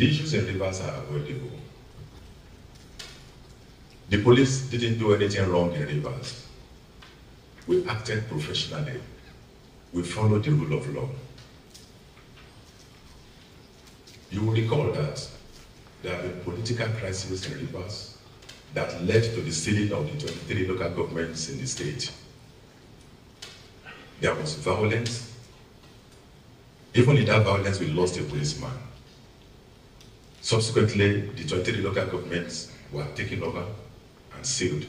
Issues in rivers are avoidable. The police didn't do anything wrong in rivers. We acted professionally. We followed the rule of law. You will recall that there have been political crises in rivers that led to the sealing of the 23 local governments in the state. There was violence. Even in that violence, we lost a policeman. Subsequently, the 23 local governments were taken over and sealed.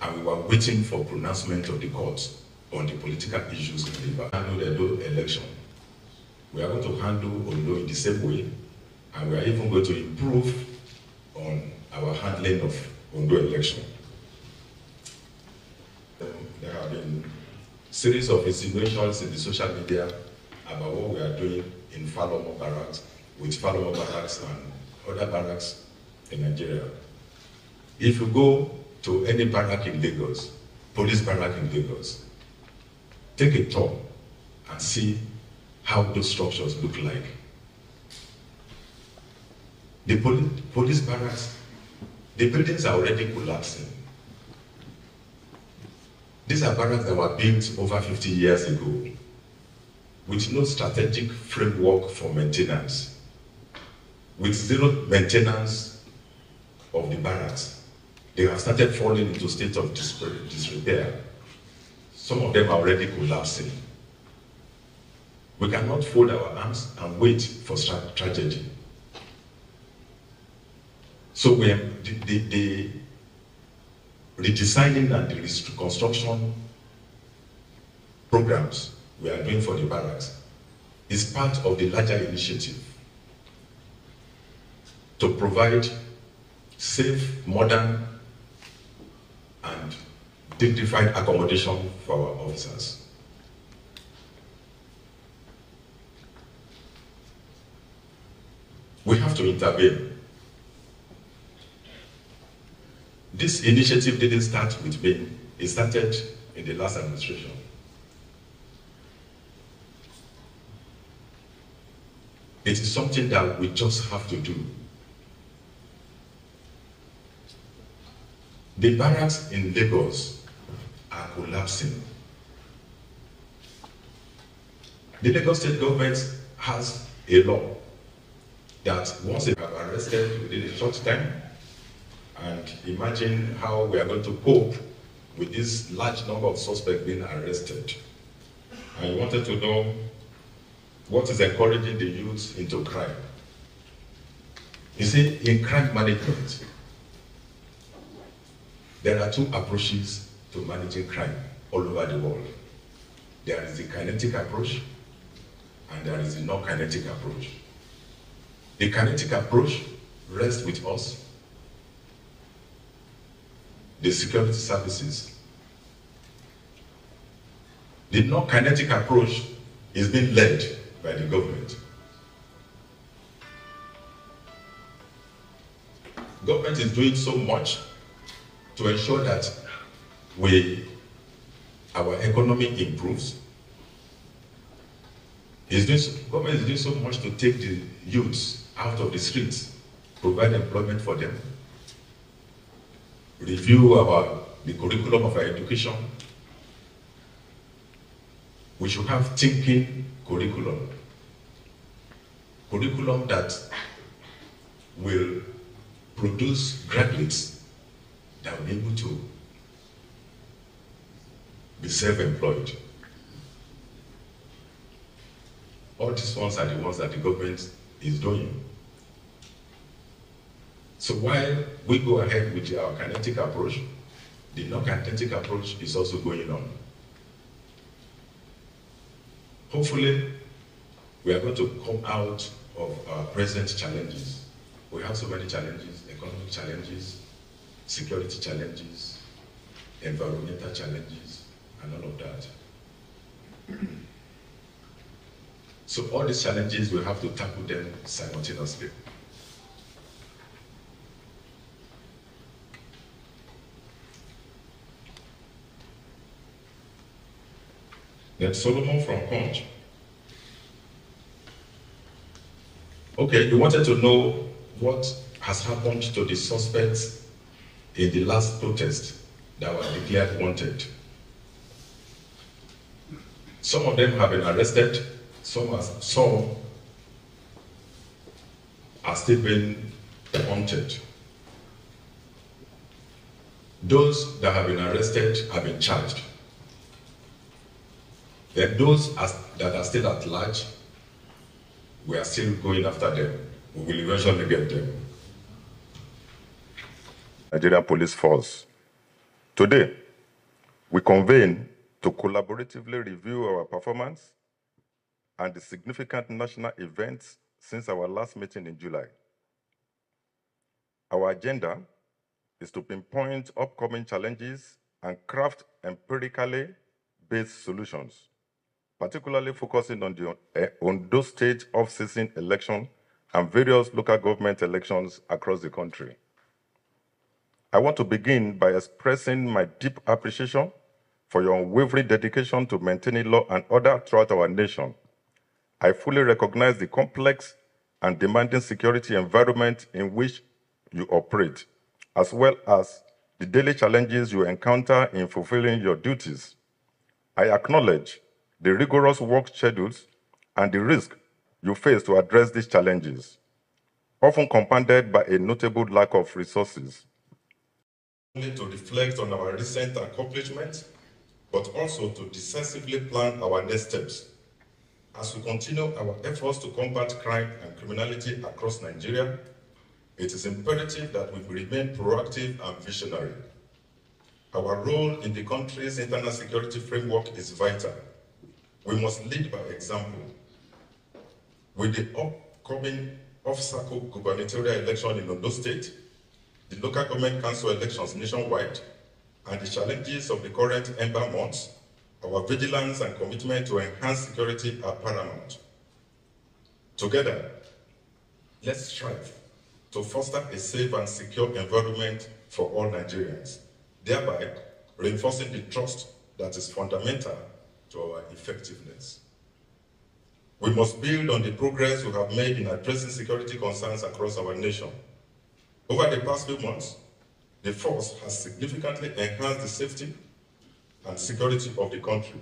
And we were waiting for pronouncement of the courts on the political issues in the. Handle the election. We are going to handle Ondo in the same way, and we are even going to improve on our handling of Ondo election. Um, there have been series of insinuations in the social media about what we are doing in Falomo barracks, with Falomo barracks and other barracks in Nigeria. If you go to any barrack in Lagos, police barrack in Lagos, take a tour and see how those structures look like. The poli police barracks, the buildings are already collapsing. These are barracks that were built over 50 years ago with no strategic framework for maintenance, with zero maintenance of the barracks. They have started falling into state of disrepair. Some of them are already collapsing. We cannot fold our arms and wait for tra tragedy. So we are, the, the, the redesigning and the reconstruction programs we are doing for the barracks is part of the larger initiative to provide safe, modern, and dignified accommodation for our officers. We have to intervene. This initiative didn't start with me, it started in the last administration. It is something that we just have to do. The barracks in Lagos are collapsing. The Lagos state government has a law that once they have arrested within a short time, and imagine how we are going to cope with this large number of suspects being arrested. I wanted to know what is encouraging the youth into crime. You see, in crime management, there are two approaches to managing crime all over the world. There is the kinetic approach, and there is the non-kinetic approach. The kinetic approach rests with us, the security services. The non-kinetic approach is being led by the government. Government is doing so much to ensure that we, our economy improves. Is doing, government is doing so much to take the youths out of the streets, provide employment for them, review our, the curriculum of our education. We should have thinking curriculum. Curriculum that will produce graduates that will be able to be self-employed. All these ones are the ones that the government is doing. So while we go ahead with our kinetic approach, the non-kinetic approach is also going on. Hopefully, we are going to come out of our present challenges. We have so many challenges, economic challenges, security challenges, environmental challenges, and all of that. So all these challenges, we have to tackle them simultaneously. Then Solomon from Conch. Okay, you wanted to know what has happened to the suspects in the last protest that were declared wanted. Some of them have been arrested, some are, some are still being wanted. Those that have been arrested have been charged. Then those that are still at large, we are still going after them. We will eventually get them. Nigerian Police Force. Today, we convene to collaboratively review our performance and the significant national events since our last meeting in July. Our agenda is to pinpoint upcoming challenges and craft empirically based solutions, particularly focusing on the uh, Ondo State off-season election and various local government elections across the country. I want to begin by expressing my deep appreciation for your unwavering dedication to maintaining law and order throughout our nation. I fully recognize the complex and demanding security environment in which you operate, as well as the daily challenges you encounter in fulfilling your duties. I acknowledge the rigorous work schedules and the risk you face to address these challenges, often compounded by a notable lack of resources. To reflect on our recent accomplishments, but also to decisively plan our next steps. As we continue our efforts to combat crime and criminality across Nigeria, it is imperative that we remain proactive and visionary. Our role in the country's internal security framework is vital. We must lead by example. With the upcoming off-cycle gubernatorial election in Ondo State, the local government council elections nationwide, and the challenges of the current ember months, our vigilance and commitment to enhance security are paramount. Together, let's strive to foster a safe and secure environment for all Nigerians, thereby reinforcing the trust that is fundamental to our effectiveness. We must build on the progress we have made in addressing security concerns across our nation. Over the past few months, the force has significantly enhanced the safety and security of the country.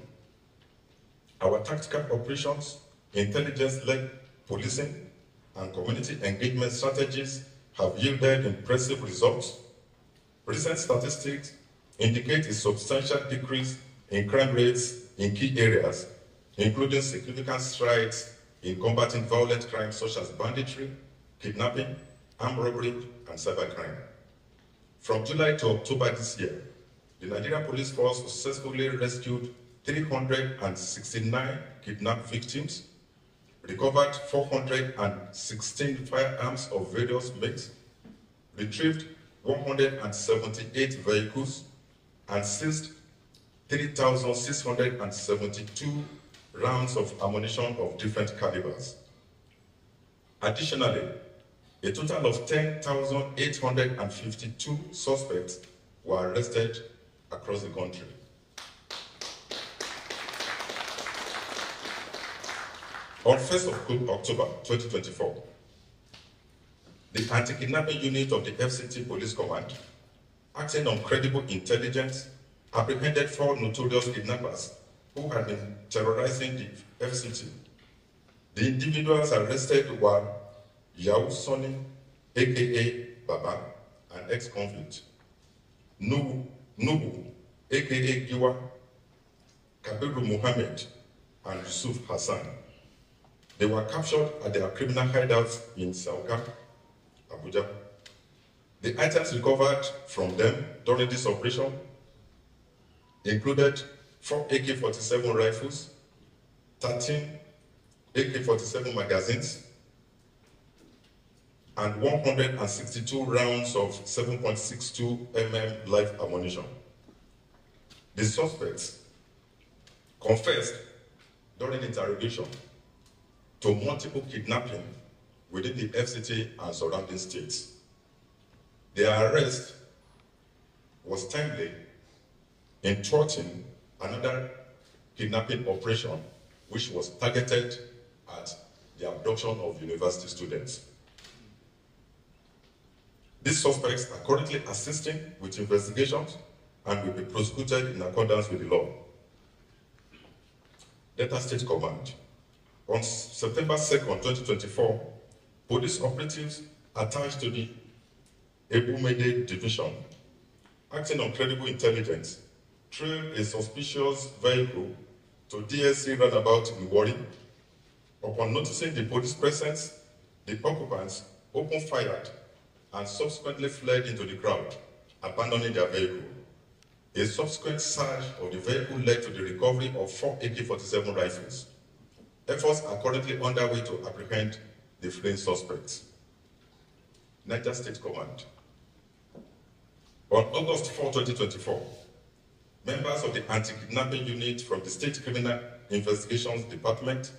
Our tactical operations, intelligence-led policing, and community engagement strategies have yielded impressive results. Recent statistics indicate a substantial decrease in crime rates in key areas, including significant strides in combating violent crimes such as banditry, kidnapping, armed robbery, and cybercrime. From July to October this year, the Nigerian Police Force successfully rescued 369 kidnapped victims recovered 416 firearms of various makes, retrieved 178 vehicles, and seized 3,672 rounds of ammunition of different calibers. Additionally, a total of 10,852 suspects were arrested across the country. On 1st of October 2024, the anti-kidnapping unit of the FCT Police Command, acting on credible intelligence, apprehended four notorious kidnappers who had been terrorizing the FCT. The individuals arrested were Yao Sonny, aka Baba, an ex-convict, Nubu, Nubu, aka Giwa, Kabiru Muhammad, and Yusuf Hassan. They were captured at their criminal hideouts in Sauka, Abuja. The items recovered from them during this operation included four AK-47 rifles, 13 AK-47 magazines, and 162 rounds of 7.62 mm live ammunition. The suspects confessed during interrogation to multiple kidnapping within the FCT and surrounding states. Their arrest was timely in thwarting another kidnapping operation which was targeted at the abduction of university students. These suspects are currently assisting with investigations and will be prosecuted in accordance with the law. Delta State Command. On September 2nd, 2024, police operatives attached to the Ebrumede Division, acting on credible intelligence, trailed a suspicious vehicle to DSC roundabout in Warri. Upon noticing the police presence, the occupants opened fire and subsequently fled into the crowd, abandoning their vehicle. A subsequent search of the vehicle led to the recovery of four AK-47 rifles. Efforts are currently underway to apprehend the fleeing suspects. Niger State Command. On August 4, 2024, members of the anti-kidnapping unit from the State Criminal Investigations Department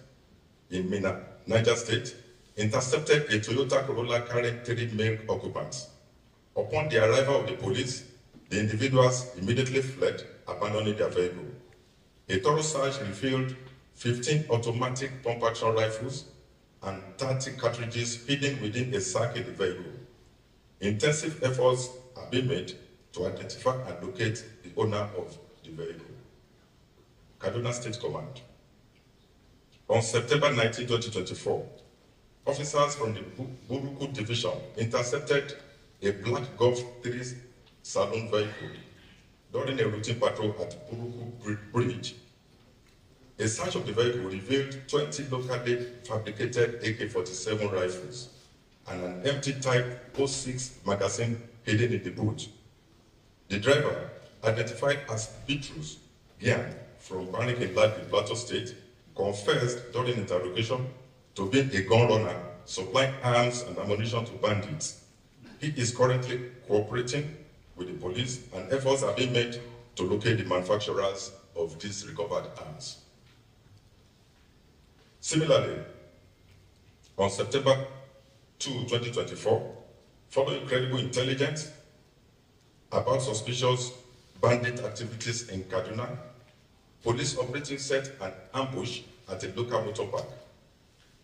in Minna, Niger State, intercepted a Toyota Corolla carrying three male occupants. Upon the arrival of the police, the individuals immediately fled, abandoning their vehicle. A thorough search revealed 15 automatic pump action rifles and 30 cartridges hidden within a sack in the vehicle. Intensive efforts are being made to identify and locate the owner of the vehicle. Kaduna State Command. On September 19, 2024, officers from the Buruku Division intercepted a black Golf 3 saloon vehicle during a routine patrol at Buruku Bridge. A search of the vehicle revealed 20 locally fabricated AK-47 rifles and an empty Type 06 magazine hidden in the boot. The driver, identified as Bitrus Gian from Banik in Plateau State, confessed during interrogation to be a gun runner, supplying arms and ammunition to bandits. He is currently cooperating with the police and efforts are being made to locate the manufacturers of these recovered arms. Similarly, on September 2, 2024, following credible intelligence about suspicious bandit activities in Kaduna, police operating set an ambush at a local motor park.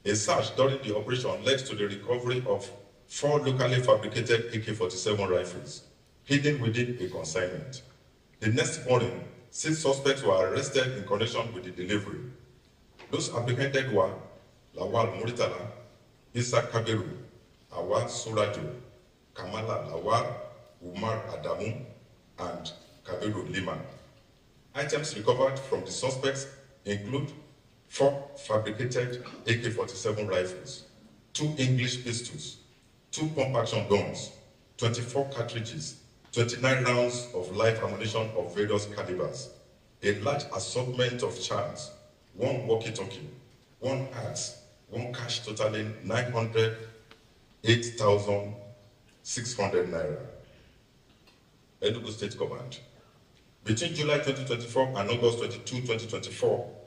A search during the operation led to the recovery of four locally fabricated AK-47 rifles hidden within a consignment. The next morning, six suspects were arrested in connection with the delivery. Those apprehended were Lawal Muritala, Isa Kabiru, Awad Surajo, Kamala Lawal, Umar Adamu, and Kabiru Liman. Items recovered from the suspects include four fabricated AK-47 rifles, two English pistols, two pump-action guns, 24 cartridges, 29 rounds of live ammunition of various calibers, a large assortment of charms, one walkie-talkie, one axe, one cash totaling 908,600 naira. Enugu State Command. Between July 2024 and August 22, 2024,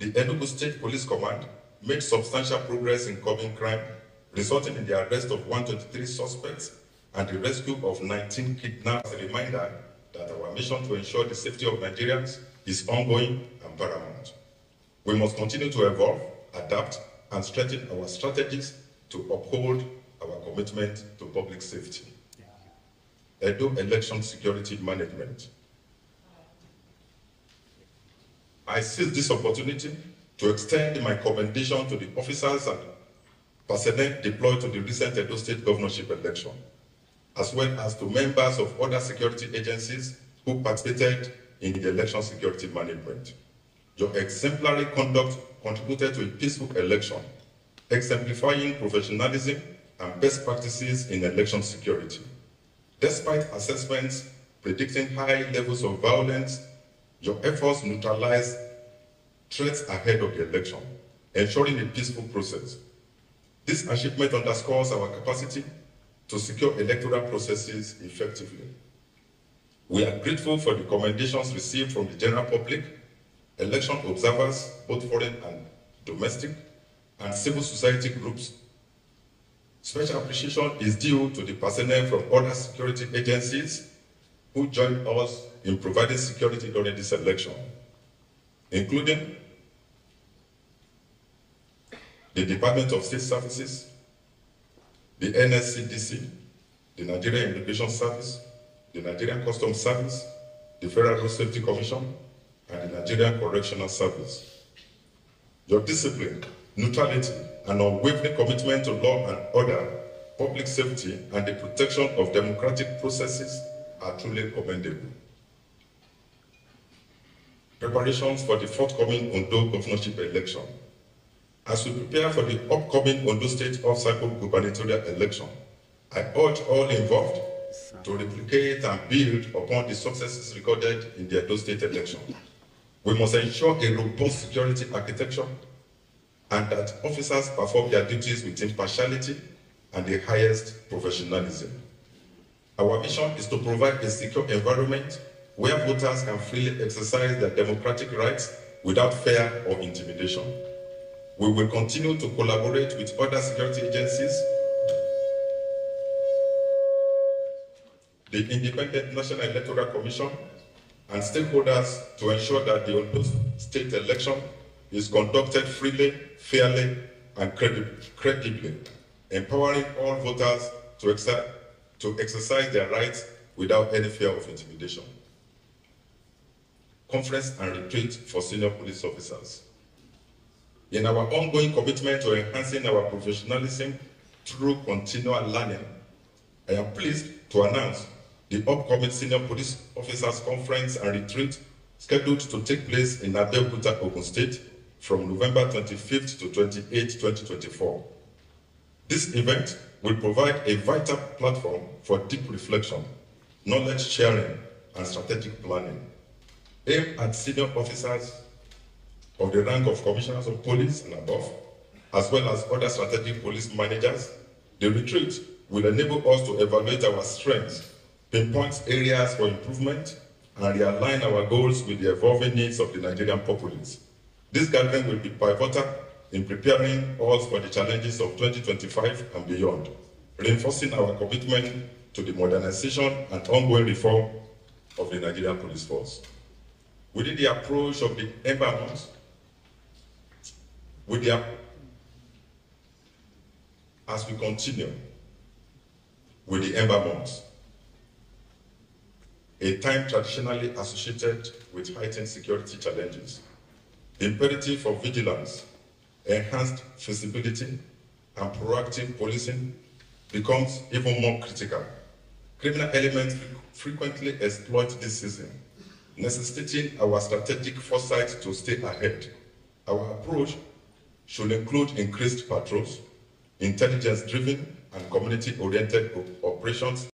the Enugu State Police Command made substantial progress in curbing crime, resulting in the arrest of 123 suspects and the rescue of 19 kidnapped. A reminder that our mission to ensure the safety of Nigerians is ongoing and paramount. We must continue to evolve, adapt, and strengthen our strategies to uphold our commitment to public safety. Edo Election Security Management. I seize this opportunity to extend my commendation to the officers and personnel deployed to the recent Edo State governorship election, as well as to members of other security agencies who participated in the election security management. Your exemplary conduct contributed to a peaceful election, exemplifying professionalism and best practices in election security. Despite assessments predicting high levels of violence, your efforts neutralized threats ahead of the election, ensuring a peaceful process. This achievement underscores our capacity to secure electoral processes effectively. We are grateful for the commendations received from the general public election observers, both foreign and domestic, and civil society groups. Special appreciation is due to the personnel from other security agencies who joined us in providing security during this election, including the Department of State Services, the NSCDC, the Nigerian Immigration Service, the Nigerian Customs Service, the Federal Road Safety Commission, and the Nigerian Correctional Service. Your discipline, neutrality, and unwavering commitment to law and order, public safety, and the protection of democratic processes are truly commendable. Preparations for the forthcoming Ondo governorship election. As we prepare for the upcoming Ondo State off-cycle gubernatorial election, I urge all involved to replicate and build upon the successes recorded in the Edo State election. We must ensure a robust security architecture and that officers perform their duties with impartiality and the highest professionalism. Our mission is to provide a secure environment where voters can freely exercise their democratic rights without fear or intimidation. We will continue to collaborate with other security agencies, the Independent National Electoral Commission, and stakeholders to ensure that the state election is conducted freely, fairly, and credibly, empowering all voters to, exer to exercise their rights without any fear of intimidation. Conference and retreat for senior police officers. In our ongoing commitment to enhancing our professionalism through continual learning, I am pleased to announce the upcoming Senior Police Officers Conference and Retreat scheduled to take place in Abeokuta, Ogun State from November 25th to 28th, 2024. This event will provide a vital platform for deep reflection, knowledge sharing, and strategic planning, aimed at senior officers of the rank of commissioners of police and above, as well as other strategic police managers. The retreat will enable us to evaluate our strengths, pinpoint areas for improvement, and realign our goals with the evolving needs of the Nigerian populace. This gathering will be pivotal in preparing us for the challenges of 2025 and beyond, reinforcing our commitment to the modernization and ongoing reform of the Nigerian police force. Within the approach of the Ember months, with the, as we continue with the Ember months, a time traditionally associated with heightened security challenges, the imperative for vigilance, enhanced visibility, and proactive policing becomes even more critical. Criminal elements frequently exploit this season, necessitating our strategic foresight to stay ahead. Our approach should include increased patrols, intelligence-driven and community-oriented operations